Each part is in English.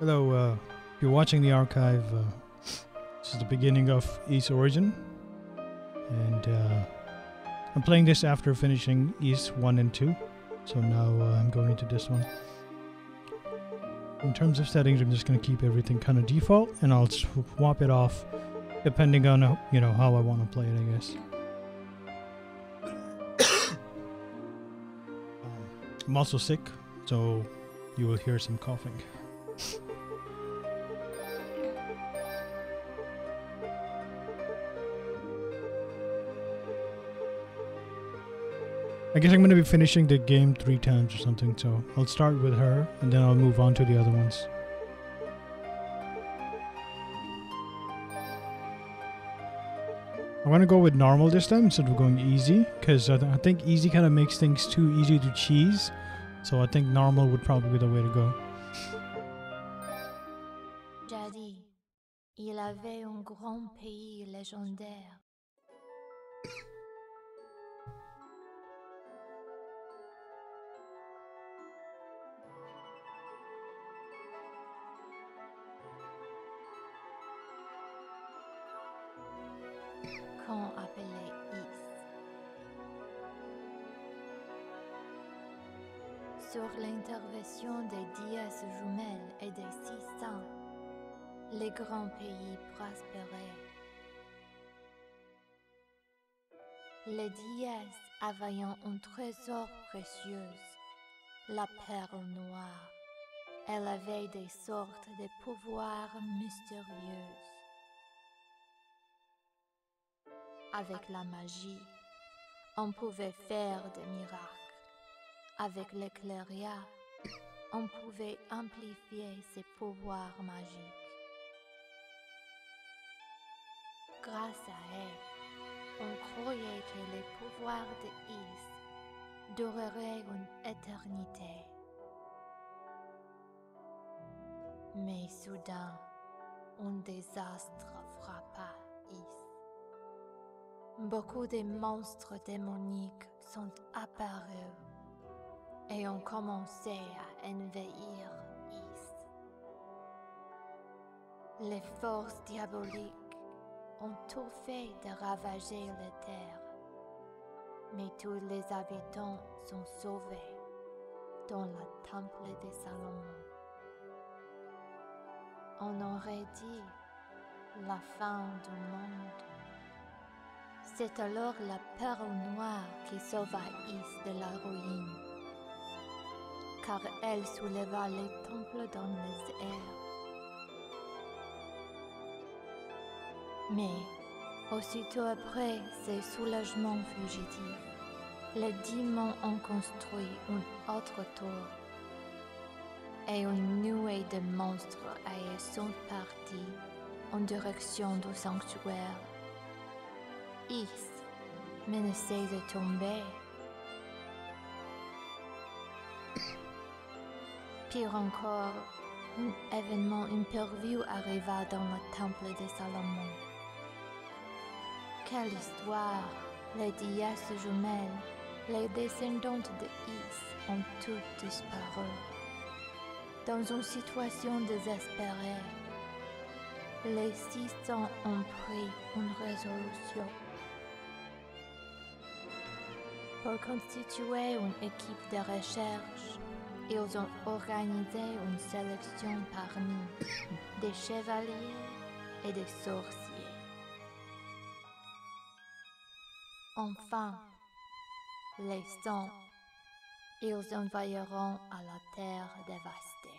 Hello, uh, if you're watching the archive, uh, this is the beginning of Ys Origin. And uh, I'm playing this after finishing Ys 1 and 2. So now uh, I'm going to this one. In terms of settings, I'm just going to keep everything kind of default and I'll swap it off depending on, uh, you know, how I want to play it, I guess. um, I'm also sick, so you will hear some coughing. I guess I'm going to be finishing the game three times or something, so I'll start with her and then I'll move on to the other ones. I'm going to go with normal this time instead of going easy because I, th- I think easy kind of makes things too easy to cheese. So I think normal would probably be the way to go. Jadis, il avait un grand pays légendaire. Des dièses jumelles et des six saints, les grands pays prospéraient. Les dièses avaient un trésor précieux, la perle noire. Elle avait des sortes de pouvoirs mystérieux. Avec la magie, on pouvait faire des miracles. Avec l'éclairia, on pouvait amplifier ses pouvoirs magiques. Grâce à elle, on croyait que les pouvoirs de Is dureraient une éternité. Mais soudain, un désastre frappa Is. Beaucoup de monstres démoniques sont apparus et ont commencé à envahir Is. Les forces diaboliques ont tout fait de ravager la terre, mais tous les habitants sont sauvés dans le temple de Salomon. On aurait dit la fin du monde. C'est alors la perle noire qui sauva Is de la ruine, car elle souleva les temples dans les airs. Mais, aussitôt après ces soulagements fugitifs, les démons ont construit une autre tour, et une nuée de monstres ailleurs sont partis en direction du sanctuaire. Is menacé de tomber. Pire encore, un événement imprévu arriva dans le temple de Salomon. Quelle histoire! Les dièses jumelles, les descendantes de Is ont toutes disparu. Dans une situation désespérée, les six ans ont pris une résolution. Pour constituer une équipe de recherche, ils ont organisé une sélection parmi des chevaliers et des sorciers. Enfin, les sangs, ils envahiront à la terre dévastée.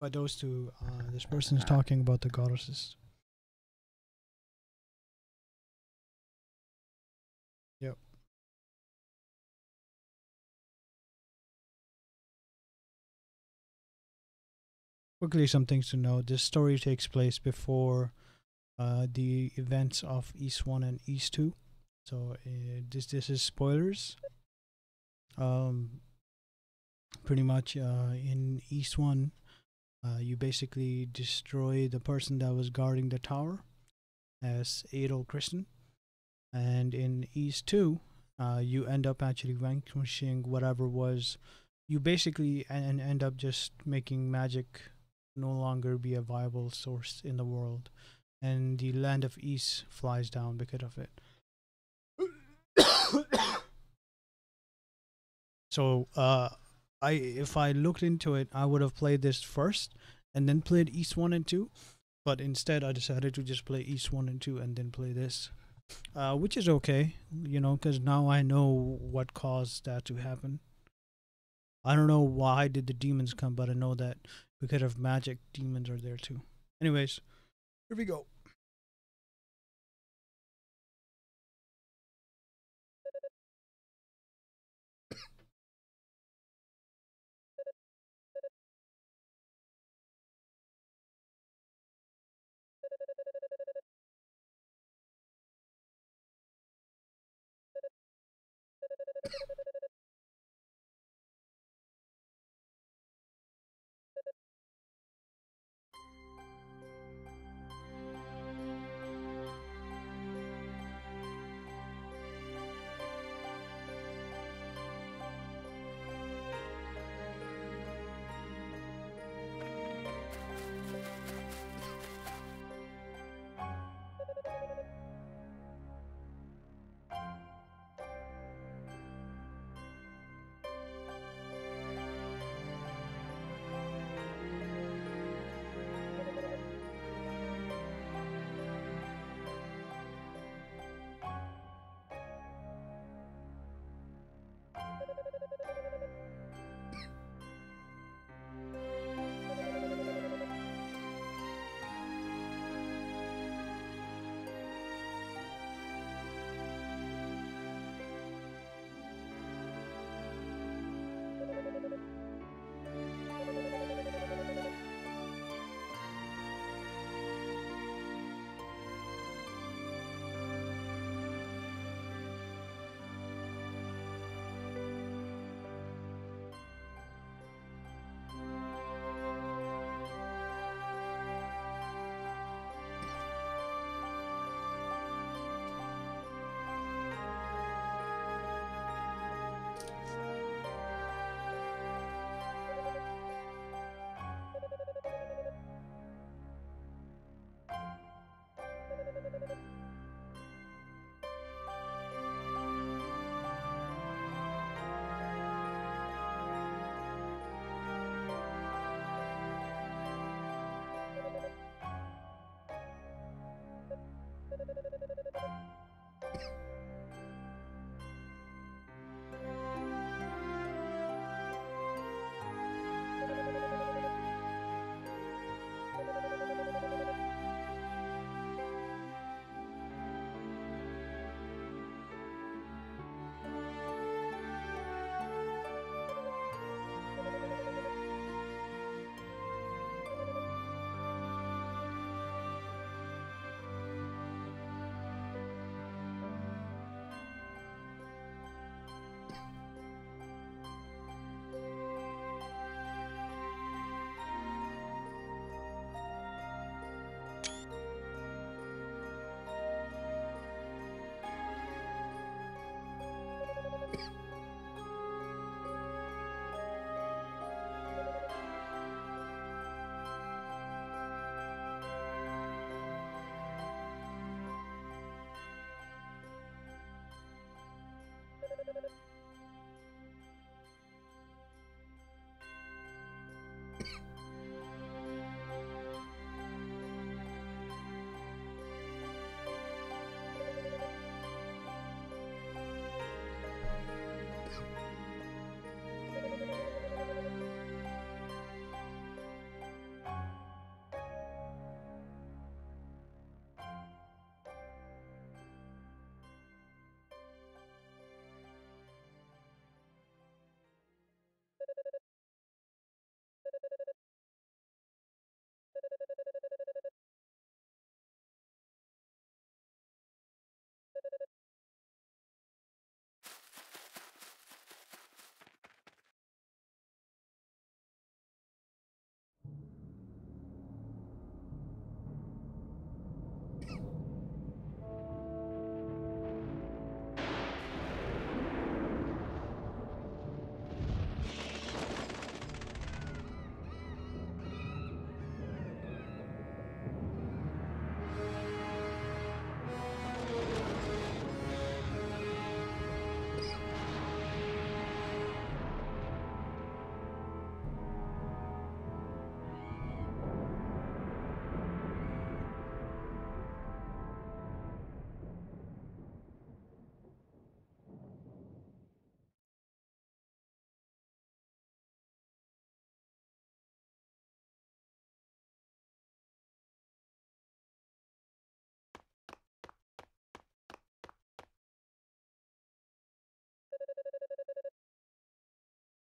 But those two, uh, this person is talking about the goddesses. Yep. Quickly, some things to know. This story takes place before uh, the events of Ys One and Ys Two. So uh, this this is spoilers. Um, pretty much uh, in Ys One, uh, you basically destroy the person that was guarding the tower as Adol Christin, and in Ys Two, uh, you end up actually vanquishing whatever was. You basically and end up just making magic no longer be a viable source in the world, and the land of Ys flies down because of it. so, uh, I if I looked into it, I would have played this first and then played Ys One and Two, but instead I decided to just play Ys One and Two and then play this, uh, which is okay, you know, because now I know what caused that to happen. I don't know why did the demons come, but I know that because of magic, demons are there too. Anyways, here we go. you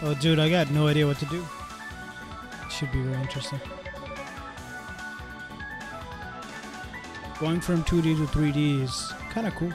Oh, dude, I got no idea what to do. Should be very interesting. Going from 2D to 3D is kind of cool.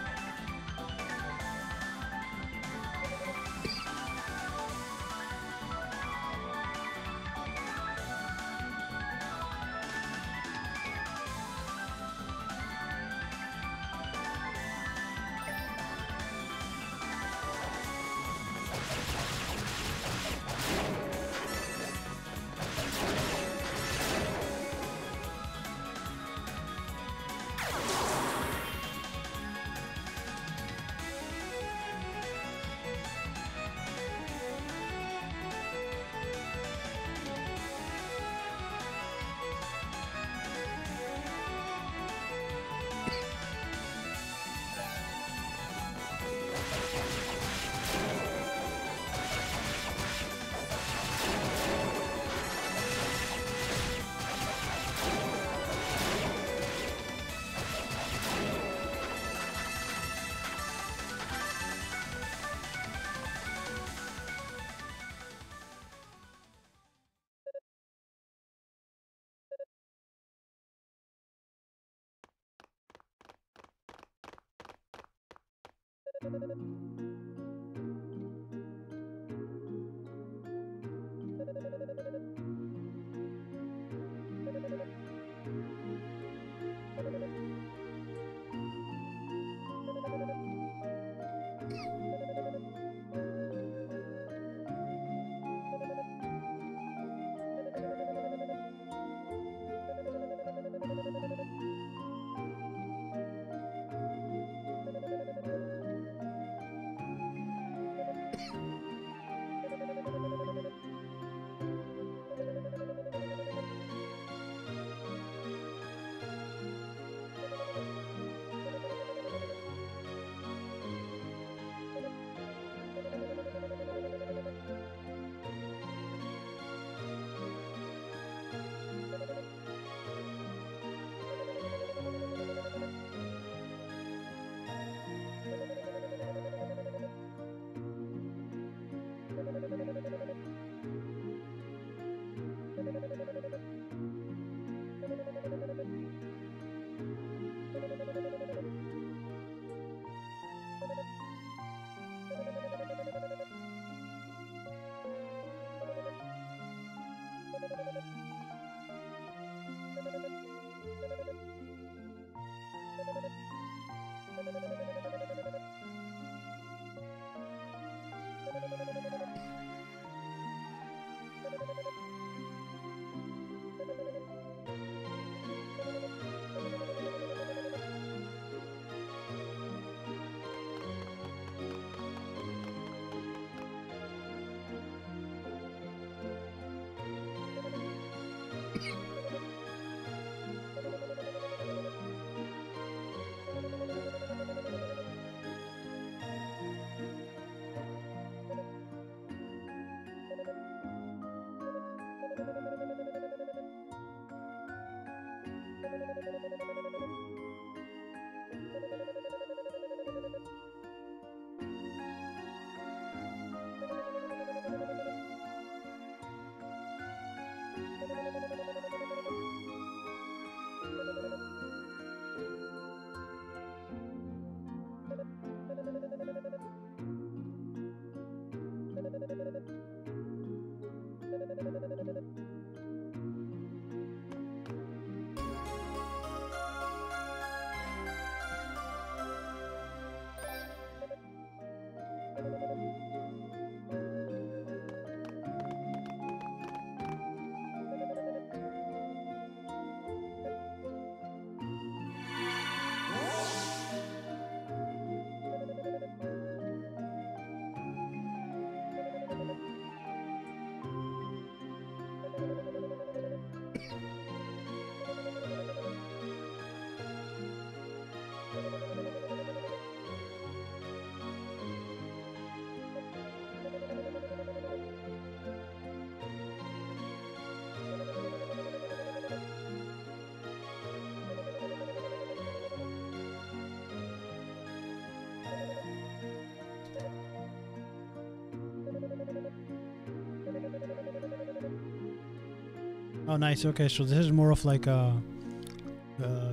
Oh, nice. Okay, so this is more of like a,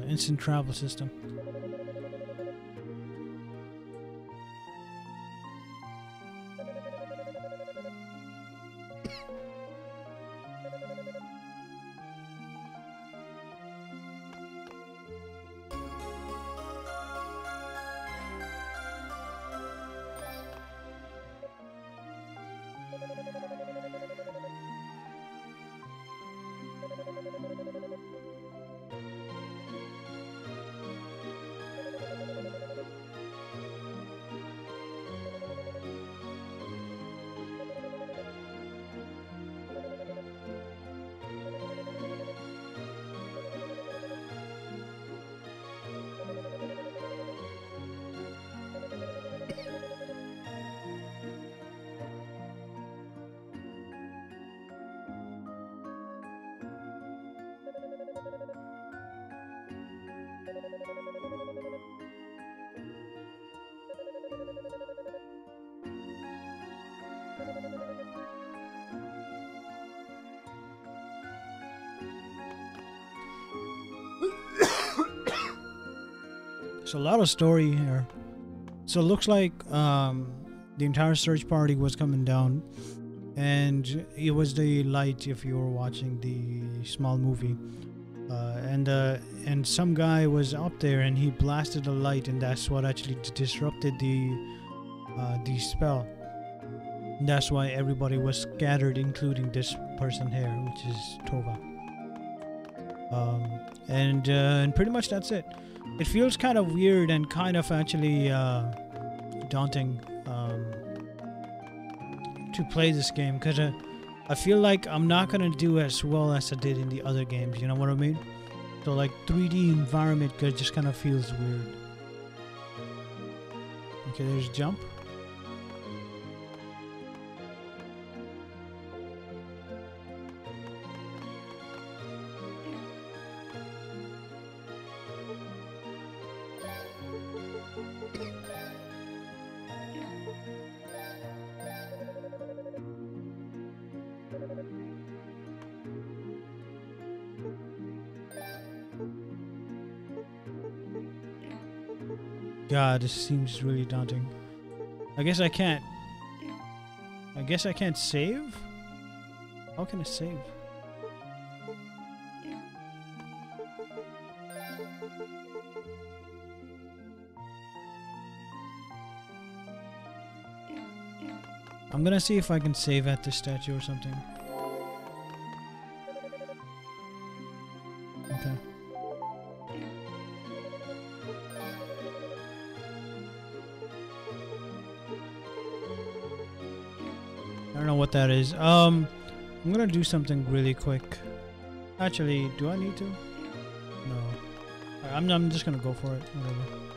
instant travel system. There's a lot of story here. So it looks like um, the entire search party was coming down, and it was the light. If you were watching the small movie, uh, and uh, and some guy was up there, and he blasted a light, and that's what actually disrupted the uh, the spell. And that's why everybody was scattered, including this person here, which is Tovah. Um, and uh, and pretty much that's it it feels kind of weird and kind of actually uh, daunting um, to play this game because uh, I feel like I'm not gonna do as well as I did in the other games. You know what I mean? So like 3D environment just kind of feels weird. Okay, there's jump. God, this seems really daunting. I guess I can't. I guess I can't save? How can I save? I'm gonna see if I can save at this statue or something. What that is. Um, I'm gonna do something really quick. Actually, do I need to? No. I'm, I'm just gonna go for it. Whatever.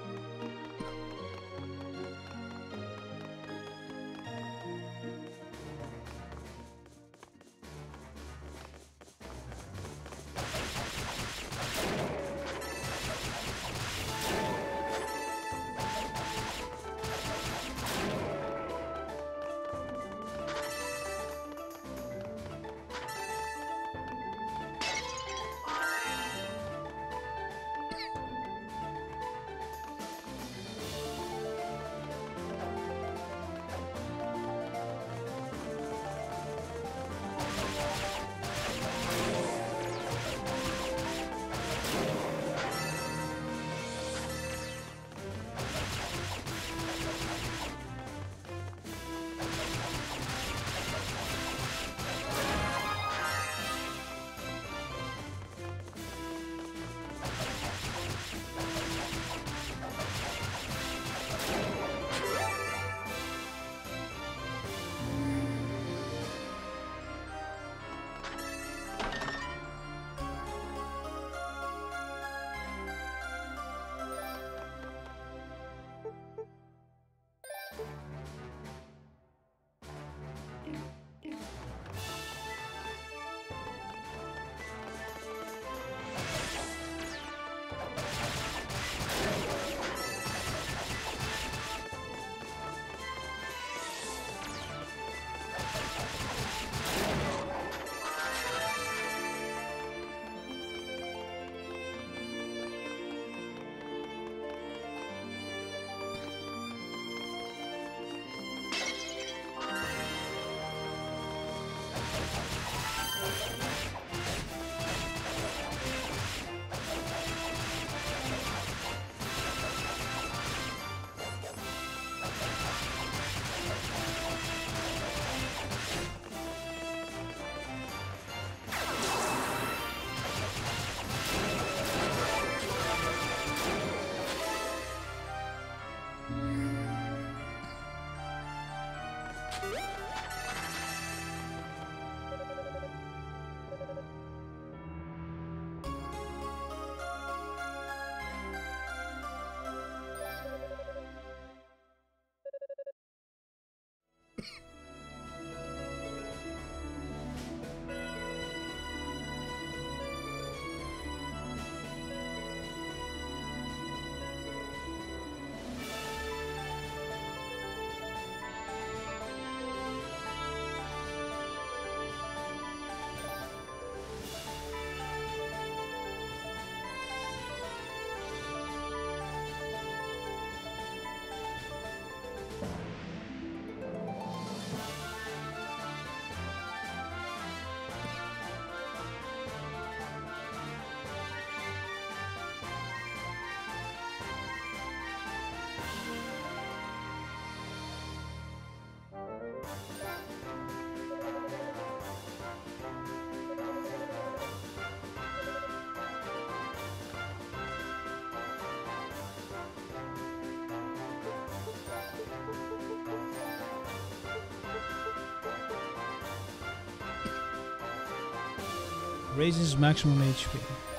Raises maximum HP.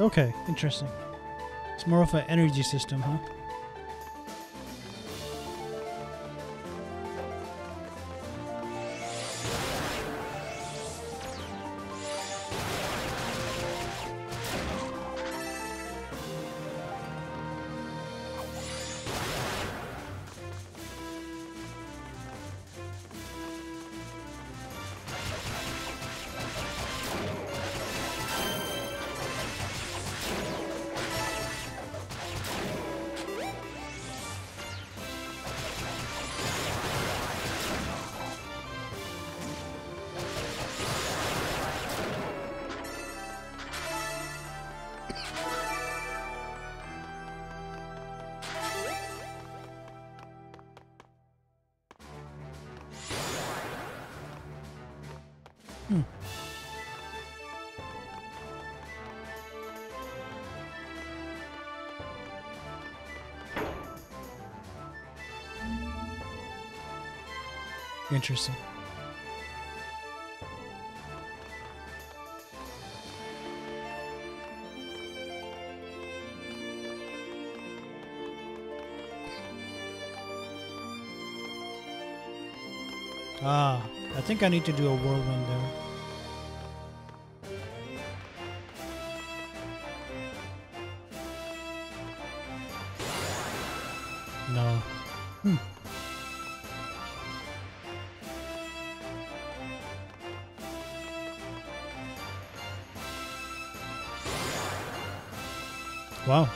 Okay, interesting. It's more of an energy system, huh? Interesting. Ah, I think I need to do a whirlwind there. No. Hmm. Wow.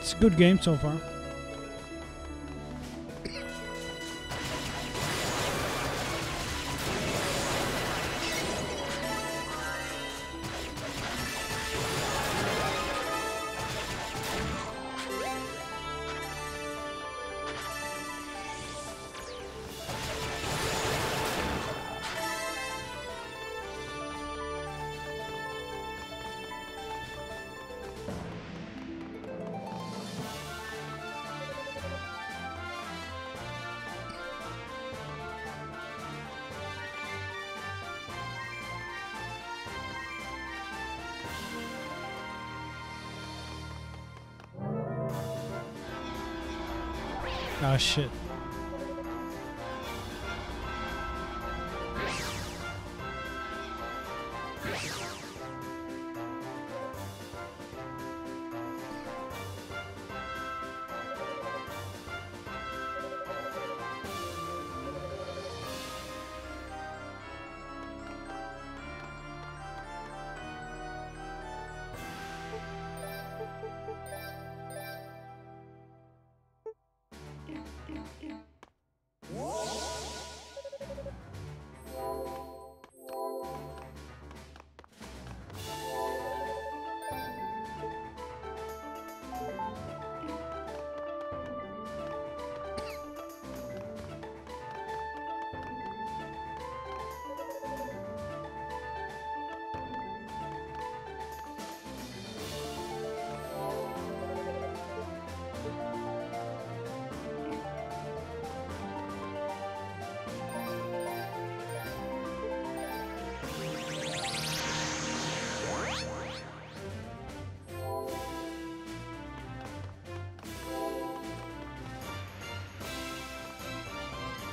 It's a good game so far. Shit.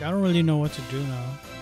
I don't really know what to do now.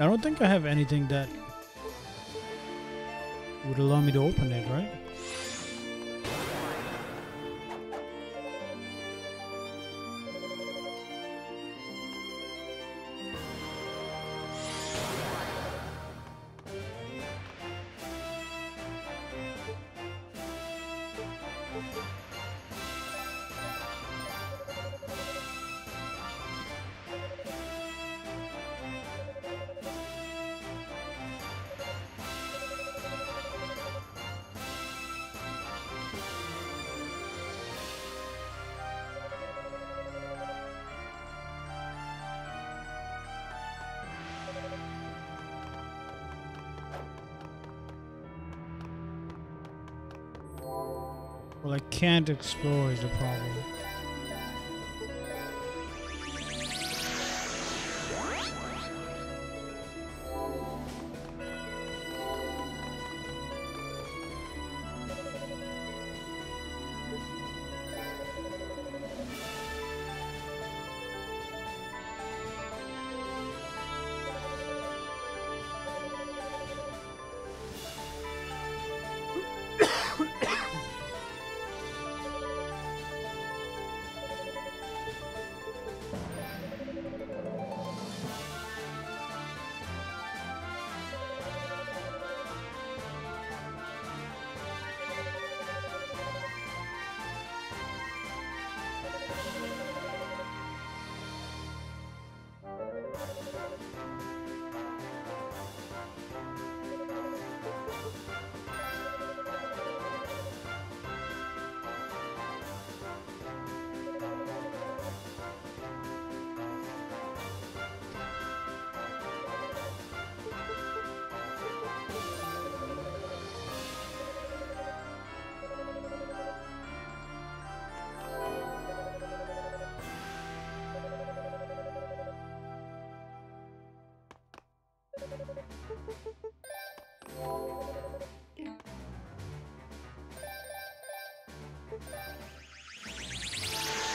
I don't think I have anything that would allow me to open it, right? Can't explore is the problem.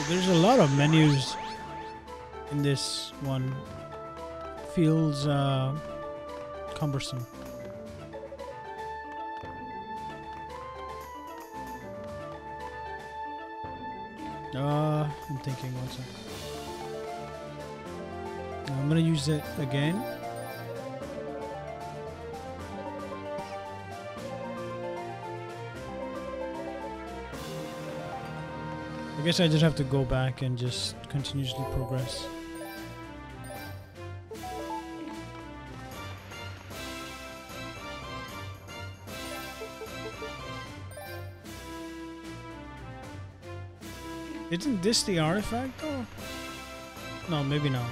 There's a lot of menus in this one. Feels uh, cumbersome. Uh, I'm thinking one second. I'm gonna use it again. I guess I just have to go back and just continuously progress. Isn't this the artifact though? No, maybe not.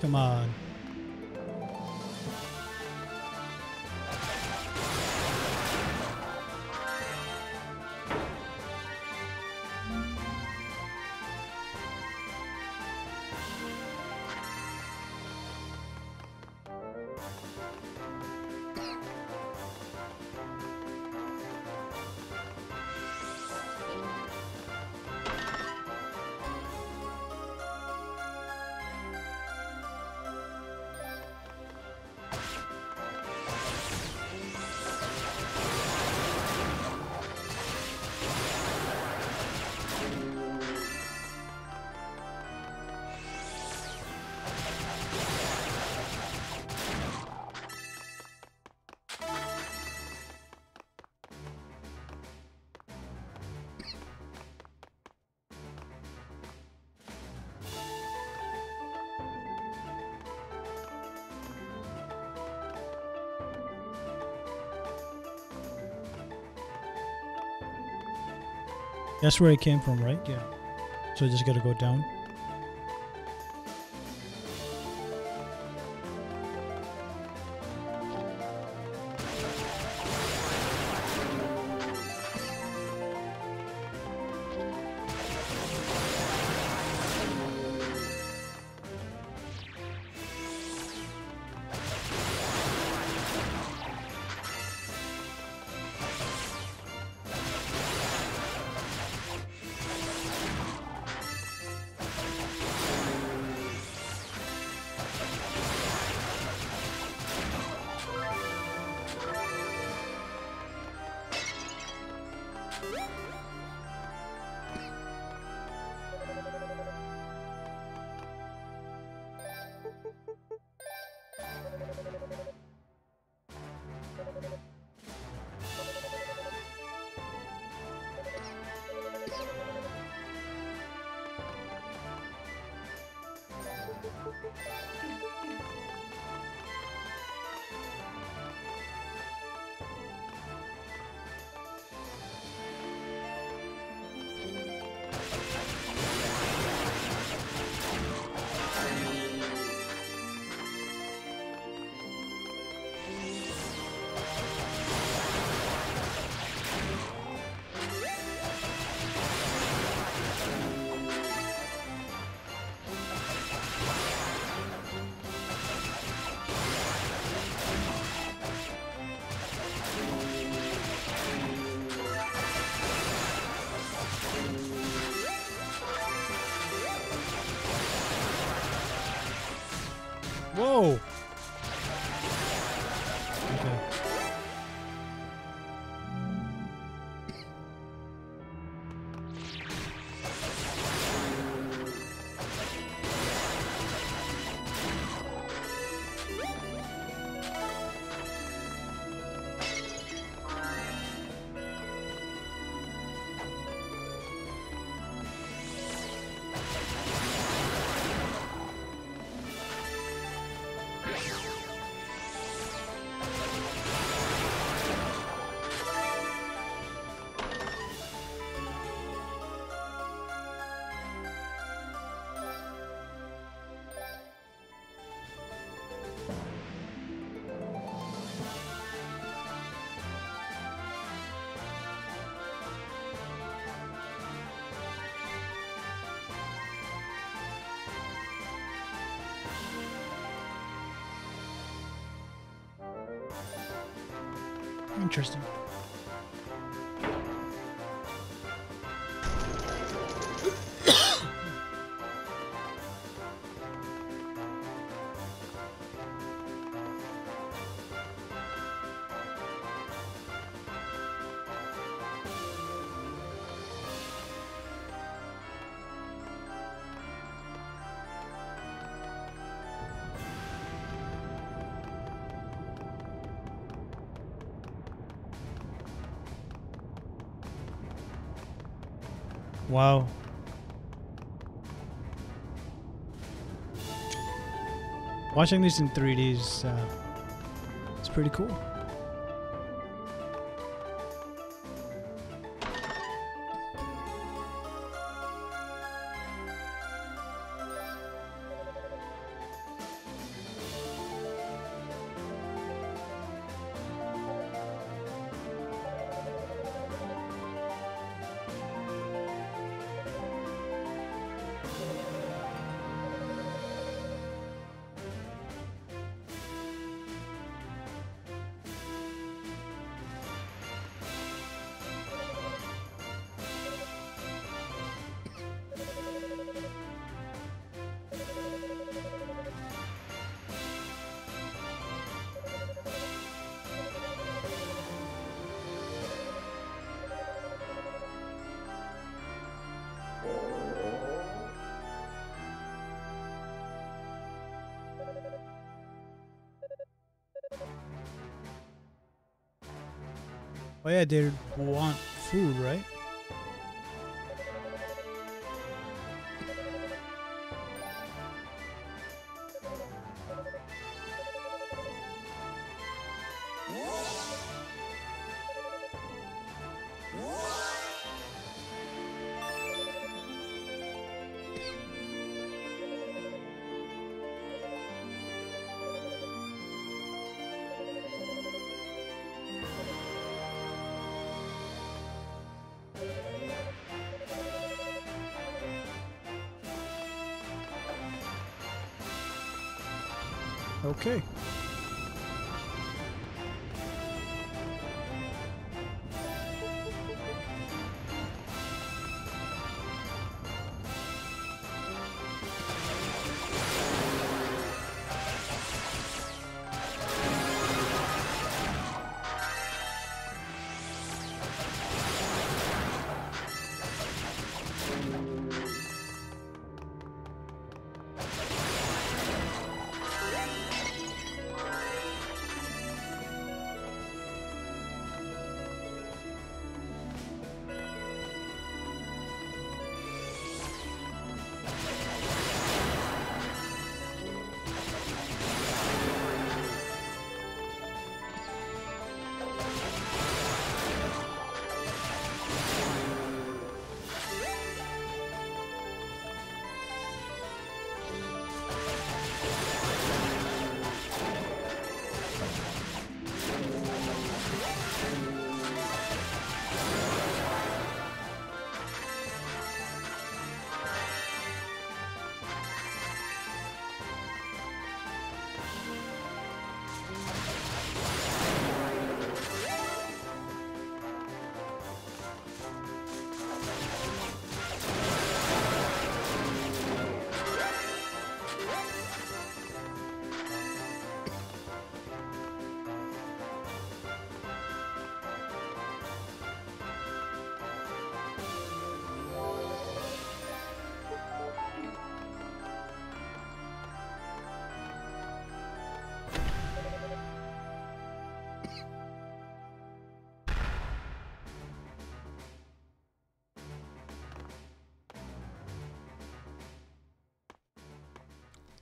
Come on. That's where it came from, right? Yeah. So I just gotta go down. Interesting. Wow. Watching this in 3D is uh, it's pretty cool. Oh yeah, they want food, right?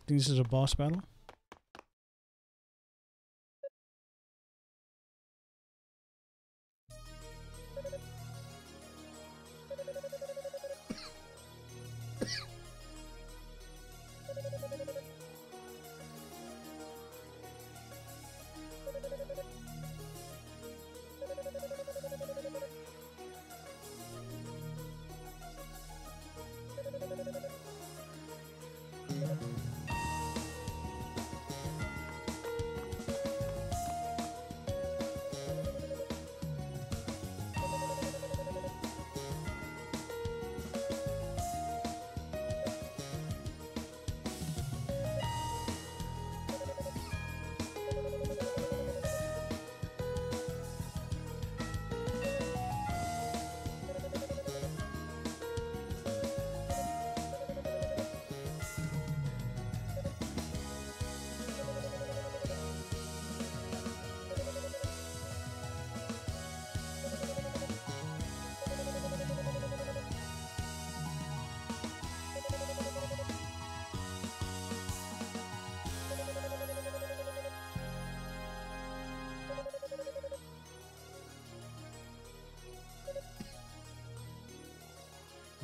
Think this is a boss battle.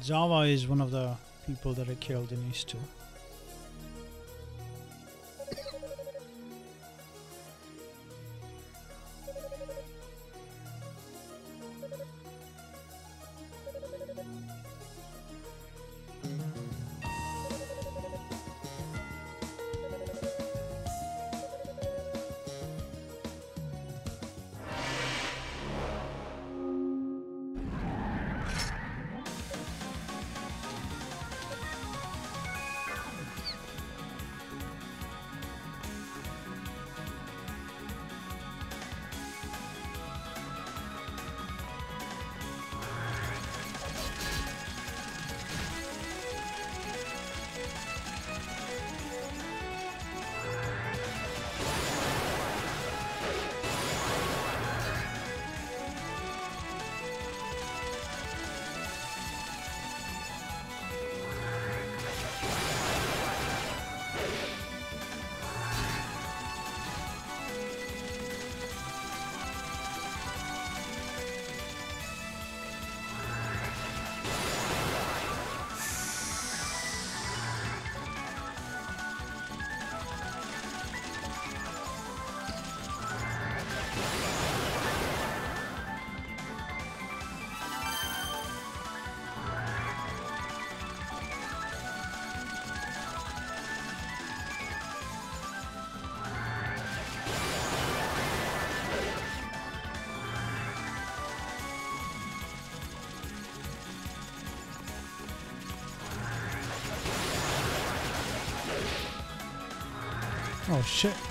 Zava is one of the people that I killed in Ys 2. Oh shit.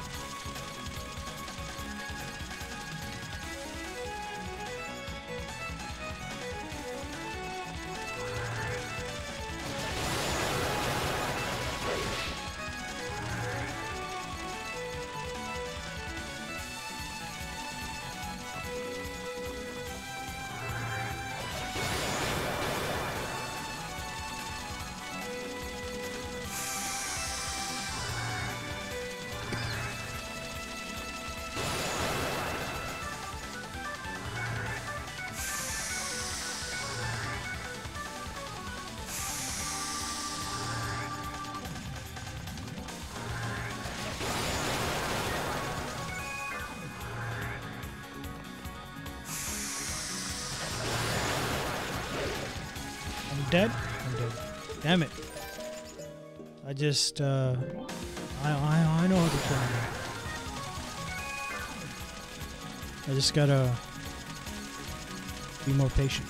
Damn it. I just uh I I, I know how to him. I just gotta be more patient.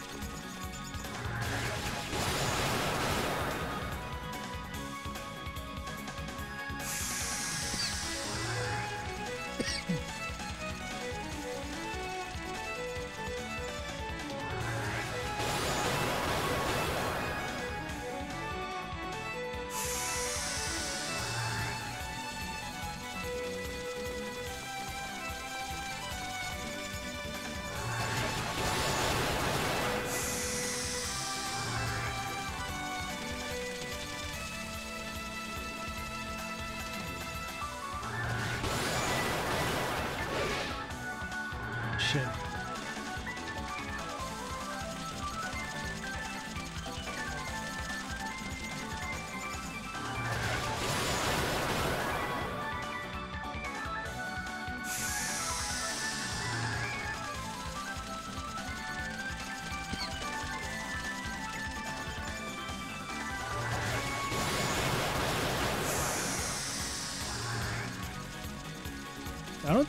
Shit.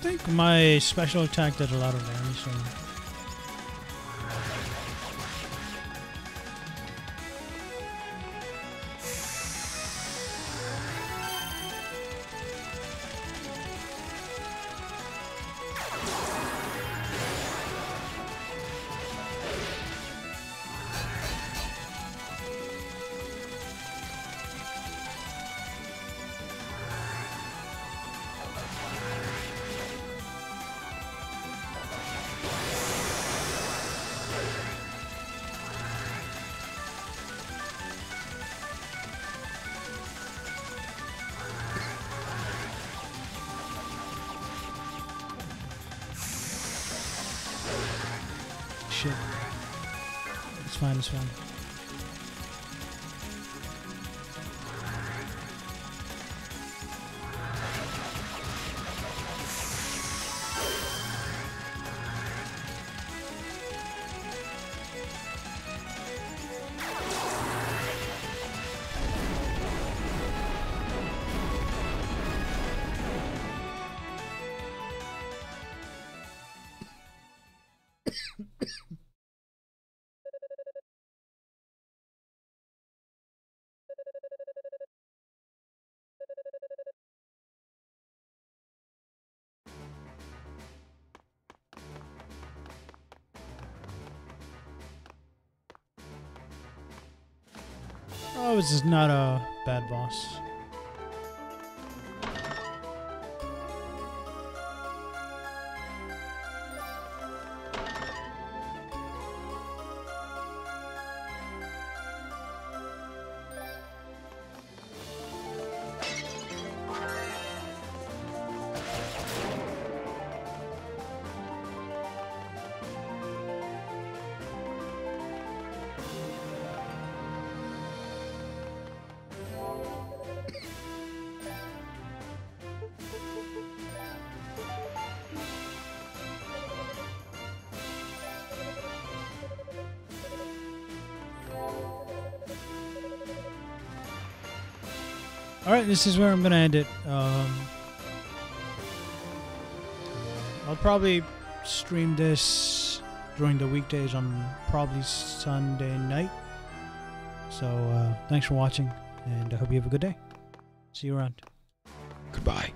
Think my special attack did a lot of damage. So Oh, this is not a bad boss. This is where I'm gonna end it. Um, I'll probably stream this during the weekdays on probably Sunday night. So uh, thanks for watching, and I hope you have a good day. See you around. Goodbye.